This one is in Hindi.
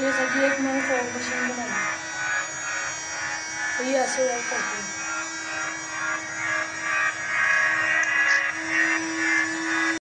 ये सभी एक मैंने फॉग मशीन बनाई तो ये ऐसे वर्क करती है।